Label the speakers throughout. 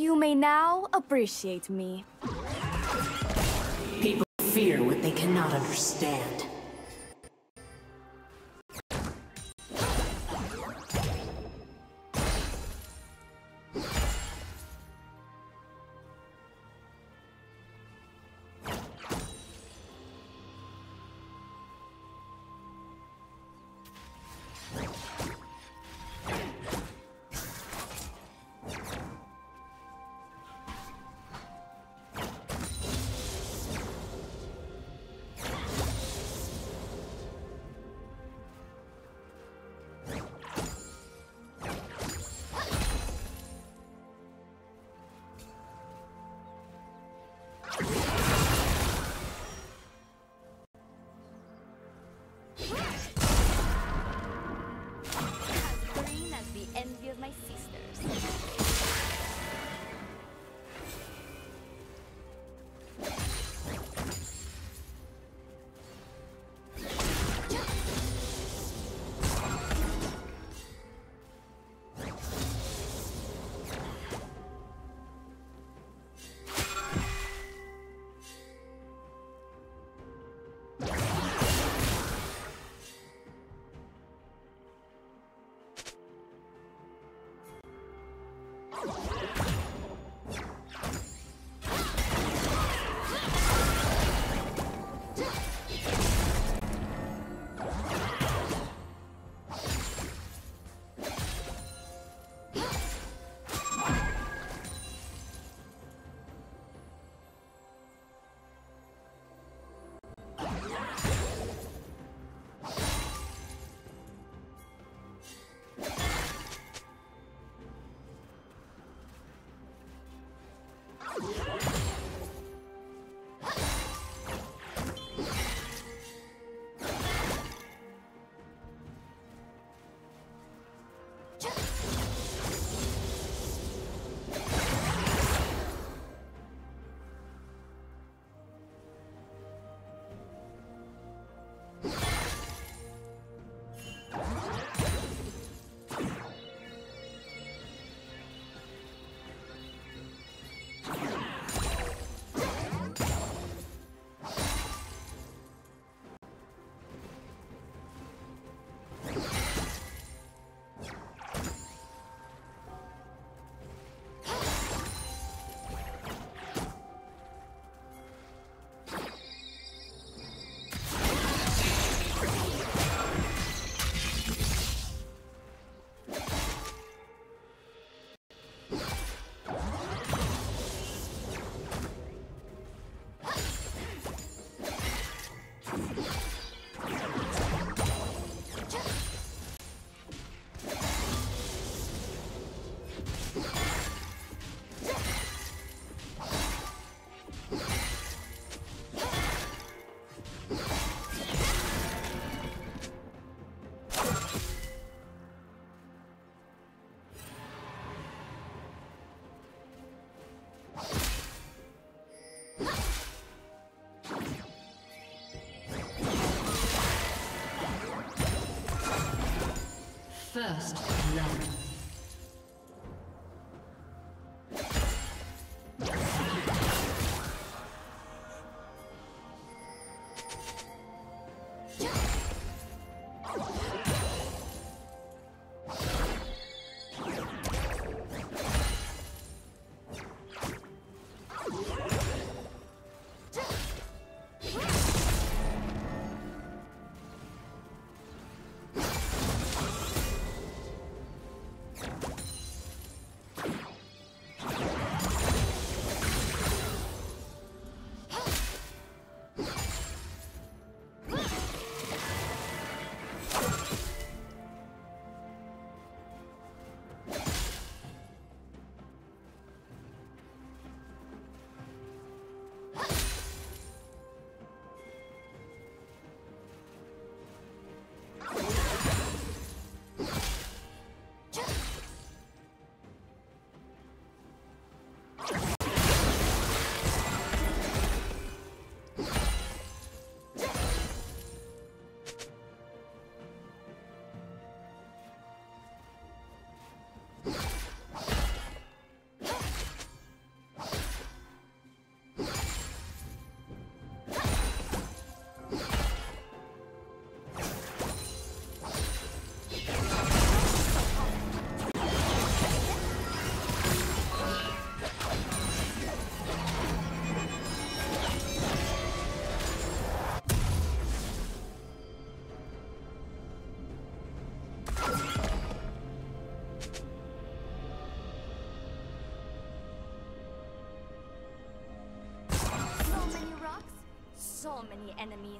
Speaker 1: You may now appreciate me.
Speaker 2: People fear what they cannot understand.
Speaker 1: As the envy of my sisters.
Speaker 3: First love.
Speaker 1: So many enemies.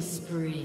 Speaker 2: Spree.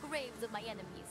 Speaker 1: Graves of my enemies.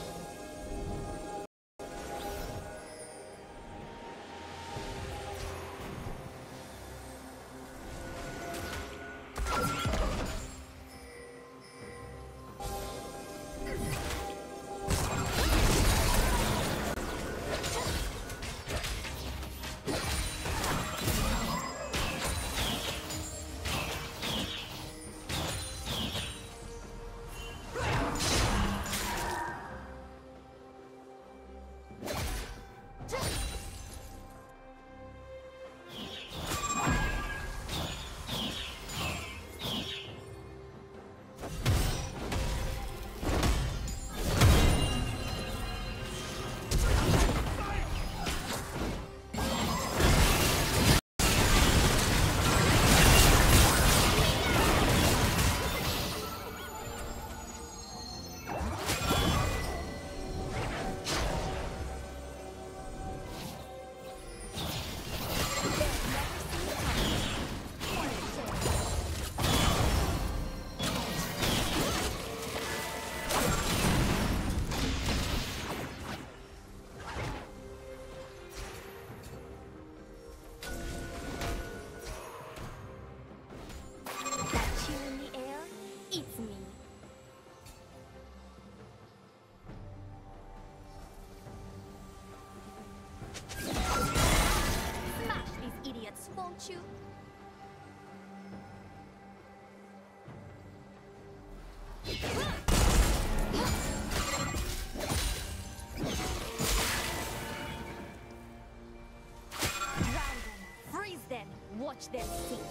Speaker 1: Watch this
Speaker 2: scene.